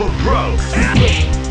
for broke.